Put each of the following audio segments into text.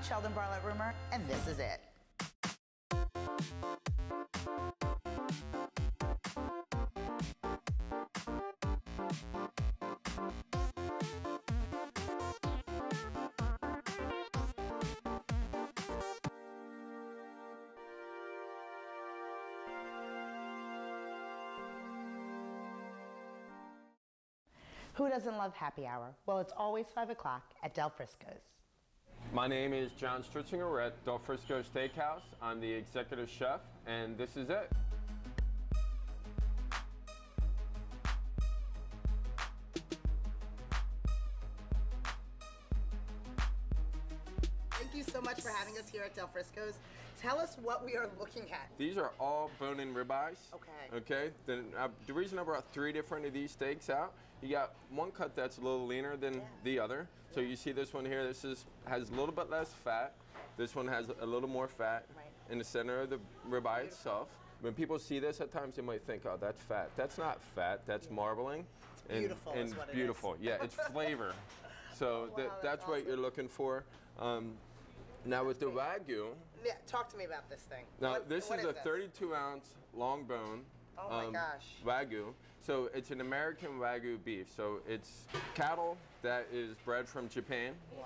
Cheldin Barlett Rumer, and this is it. Who doesn't love happy hour? Well, it's always 5 o'clock at Del Frisco's. My name is John Stritzinger. We're at Del Frisco Steakhouse. I'm the executive chef, and this is it. Thank you so much for having us here at Del Frisco's. Tell us what we are looking at. These are all bone-in ribeyes. Okay. Okay. The, uh, the reason I brought three different of these steaks out, you got one cut that's a little leaner than Yeah. the other. So you see this one here. This is has a little bit less fat. This one has a little more fat Right. in the center of the ribeye itself. When people see this, at times they might think, "Oh, that's fat." That's not fat. That's marbling. and, beautiful and beautiful. Yeah, it's flavor. So Wow, that, that's that's what you're looking for. Um, now with the wagyu, Yeah, talk to me about this thing. now What- this what is a 32 ounce long bone. um, Oh my gosh. Wagyu. So it's an American wagyu beef. So it's cattle that is bred from Japan Wow.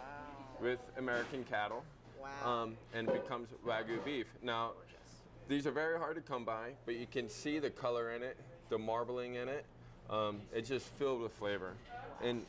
with American cattle. Wow. Um, and becomes wagyu beef. Now, these are very hard to come by, but you can see the color in it, the marbling in it. Um, it's just filled with flavor. And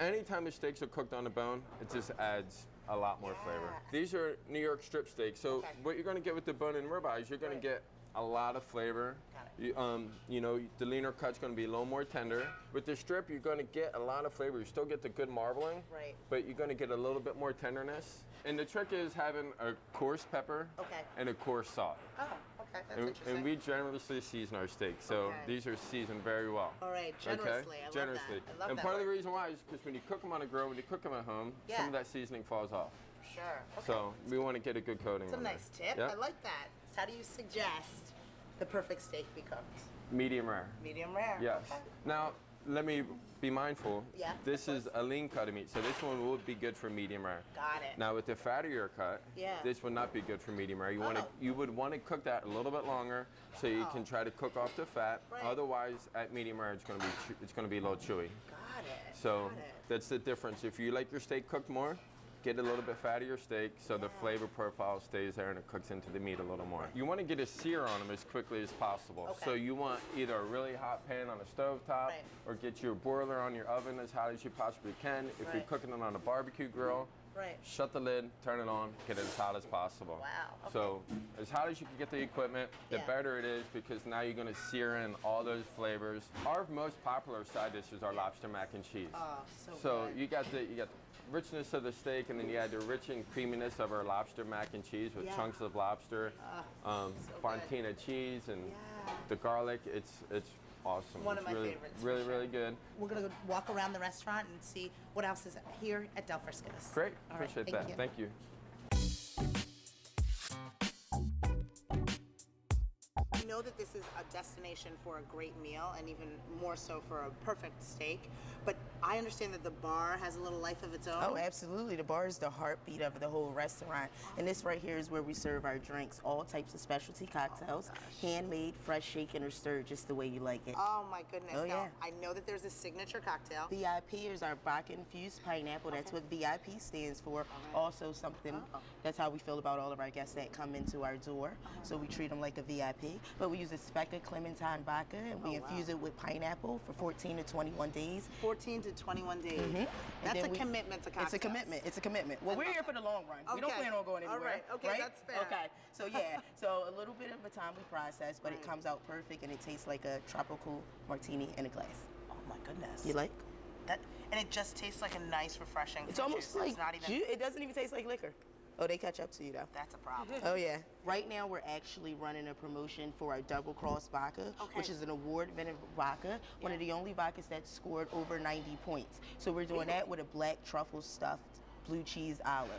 anytime the steaks are cooked on the bone, it just adds a lot more flavor. These are New York strip steaks. So Okay. what you're going to get with the bone and ribeyes, you're going Right. to get a lot of flavor. Got it. You, um, you know, the leaner cut's going to be a little more tender. With the strip, you're going to get a lot of flavor. You still get the good marbling, Right. but you're going to get a little bit more tenderness. And the trick is having a coarse pepper Okay. and a coarse salt. Oh, okay. That's And, interesting. and we generously season our steaks, so Okay. these are seasoned very well. All right, generously. I love that. generously. I love and that part of the reason why is because when you cook them on a grill, when you cook them at home, Yeah. some of that seasoning falls off. Sure. Okay. So we want to get a good coating. It's a nice there. tip. Yep. I like that. So how do you suggest the perfect steak be cooked? Medium rare. Medium rare. Yes. Okay. Now, let me be mindful. Yeah, This is a lean cut of meat, so this one would be good for medium rare. Got it. Now, with the fattier cut, Yeah. this would not be good for medium rare. You want Oh. to, you would want to cook that a little bit longer, so you Oh. can try to cook off the fat. Right. Otherwise, at medium rare, it's going to be it's going to be a little chewy. Got it. So Got it. that's the difference. If you like your steak cooked more, get a little bit fattier steak so the flavor profile stays there and it cooks into the meat a little more. You want to get a sear on them as quickly as possible. Okay. So you want either a really hot pan on a stove top Right. or get your broiler on your oven as hot as you possibly can. If you're cooking it on a barbecue grill, Right. shut the lid, turn it on, get it as hot as possible. Wow, okay. So as hot as you can get the equipment, the Yeah. better it is because now you're going to sear in all those flavors. Our most popular side dishes are lobster mac and cheese. Oh, so, So good. you got the you got the richness of the steak, and then you add the rich and creaminess of our lobster mac and cheese with Yeah. chunks of lobster, um, so fontina cheese, and Yeah. the garlic. It's it's awesome. One of It's my really, favorites, Really, sure. really good. We're gonna go walk around the restaurant and see what else is here at Del Frisco's. Great. All right, Appreciate thank that. you. Thank you. Know that this is a destination for a great meal and even more so for a perfect steak, but I understand that the bar has a little life of its own. Oh, absolutely. The bar is the heartbeat of the whole restaurant. And this right here is where we serve our drinks, all types of specialty cocktails, oh, handmade, fresh, shaken, or stirred, just the way you like it. Oh my goodness. Oh, now, yeah. I know that there's a signature cocktail. VIP is our Baca infused pineapple. That's what VIP stands for. Also, something Oh. that's how we feel about all of our guests that come into our door. Uh-huh. So we treat them like a VIP. But we use a Svedka Clementine Baca and we Oh, wow. infuse it with pineapple for 14 to 21 days. 14 to 21 days. Mm-hmm. And That's a we- commitment to cocktails. It's a commitment. It's a commitment. Well, I we're here that. for the long run. We don't plan on going anywhere. right. Okay, right? that's fair. Okay. So yeah. so a little bit of a time we process, but Right. it comes out perfect and it tastes like a tropical martini in a glass. Oh my goodness. You like? that? And it just tastes like a nice, refreshing. It's almost juice. like it's not even. ju- it doesn't even taste like liquor. Oh, they catch up to you though. That's a problem. Oh yeah. Right now we're actually running a promotion for our double cross vodka, Okay. which is an award-winning vodka, one of the only vodkas that scored over 90 points. So we're doing that with a black truffle stuffed blue cheese olive,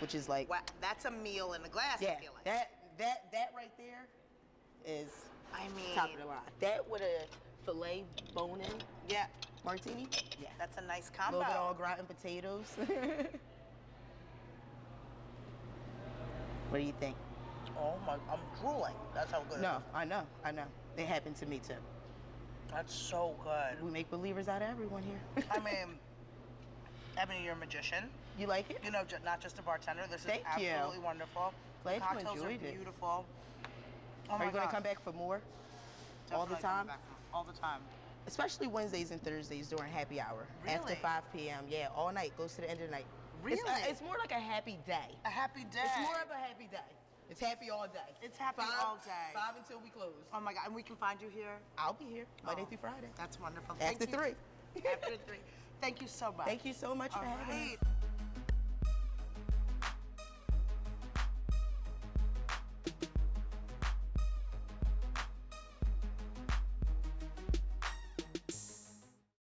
which is like Wow, that's a meal in a glass. I yeah, feel like. that that that right there is I mean, top of the line. That with a filet bone-in yeah, martini, yeah. that's a nice combo. A little bit au gratin potatoes. What do you think? Oh my, I'm drooling. That's how good No. I know, I know. It happened to me too. That's so good. We make believers out of everyone here. I mean, Ebony, you're a magician. you like it? You know, ju- not just a bartender. This Thank is you. absolutely wonderful. Glad the you cocktails enjoyed are beautiful. Oh Are you gonna come back for more? all the time? all the time. Especially Wednesdays and Thursdays during happy hour. After 5 p.m. Yeah, all night. Goes to the end of the night. It's, Really? it's more like a happy day. A happy day. It's more of a happy day. It's happy all day. It's happy Five- all day. Five until we close. Oh my god, and we can find you here. I'll be here Monday Oh. through Friday. That's wonderful. After Thank you. three. After three. Thank you so much. Thank you so much for All having me. right.